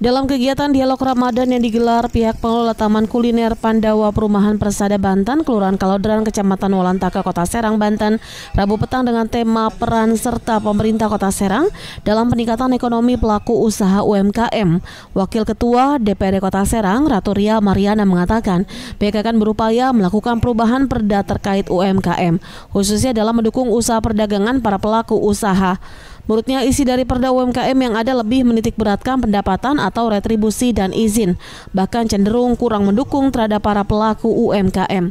Dalam kegiatan dialog Ramadan yang digelar pihak pengelola Taman Kuliner Pandawa Perumahan Persada Banten, Kelurahan Kalodran, Kecamatan Walantaka, Kota Serang, Banten, Rabu petang dengan tema peran serta pemerintah Kota Serang dalam peningkatan ekonomi pelaku usaha UMKM. Wakil Ketua DPRD Kota Serang, Ratu Ria Mariana mengatakan, pihak akan berupaya melakukan perubahan perda terkait UMKM, khususnya dalam mendukung usaha perdagangan para pelaku usaha. Menurutnya isi dari perda UMKM yang ada lebih menitik beratkan pendapatan atau retribusi dan izin, bahkan cenderung kurang mendukung terhadap para pelaku UMKM.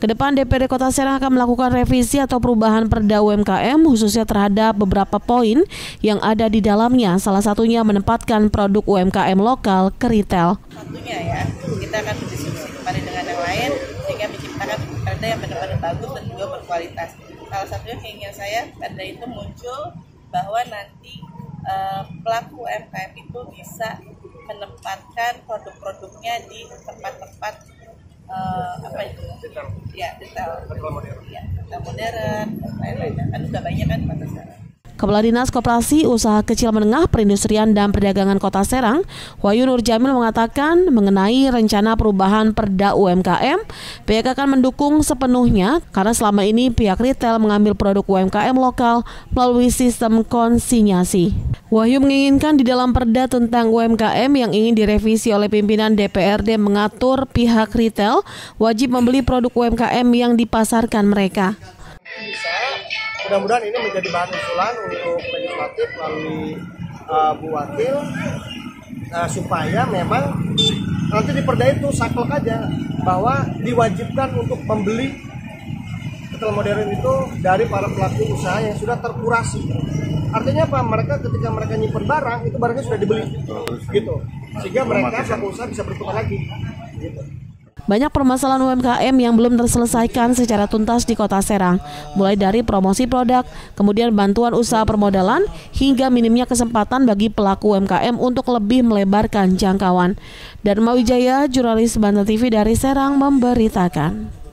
Ke depan DPD Kota Serang akan melakukan revisi atau perubahan perda UMKM khususnya terhadap beberapa poin yang ada di dalamnya, salah satunya menempatkan produk UMKM lokal ke retail. Satunya ya, kita akan berdiskusi kepada dengan yang lain sehingga menciptakan perda yang benar-benar bagus dan juga berkualitas. Salah satunya keinginan saya perda itu muncul bahwa nanti uh, pelaku UMKM itu bisa menempatkan produk-produknya di tempat-tempat uh, apa itu? Ya detail. Ya detail modern lain-lain. Kan udah banyak kan pada sekarang Kepala Dinas Koperasi Usaha Kecil Menengah Perindustrian dan Perdagangan Kota Serang, Wahyu Nur Jamil mengatakan mengenai rencana perubahan perda UMKM, pihak akan mendukung sepenuhnya karena selama ini pihak retail mengambil produk UMKM lokal melalui sistem konsinyasi. Wahyu menginginkan di dalam perda tentang UMKM yang ingin direvisi oleh pimpinan DPRD mengatur pihak retail wajib membeli produk UMKM yang dipasarkan mereka mudah-mudahan ini menjadi bahan usulan untuk legislatif melalui uh, Bu Wakil uh, supaya memang nanti di perda itu saklek aja bahwa diwajibkan untuk membeli retail modern itu dari para pelaku usaha yang sudah terkurasi. Artinya apa? Mereka ketika mereka nyimpen barang itu barangnya sudah dibeli, gitu. Sehingga mereka pelaku usaha bisa bertukar lagi, gitu. Banyak permasalahan UMKM yang belum terselesaikan secara tuntas di Kota Serang, mulai dari promosi produk, kemudian bantuan usaha permodalan, hingga minimnya kesempatan bagi pelaku UMKM untuk lebih melebarkan jangkauan. Dharma Wijaya, jurnalis Banten TV dari Serang memberitakan.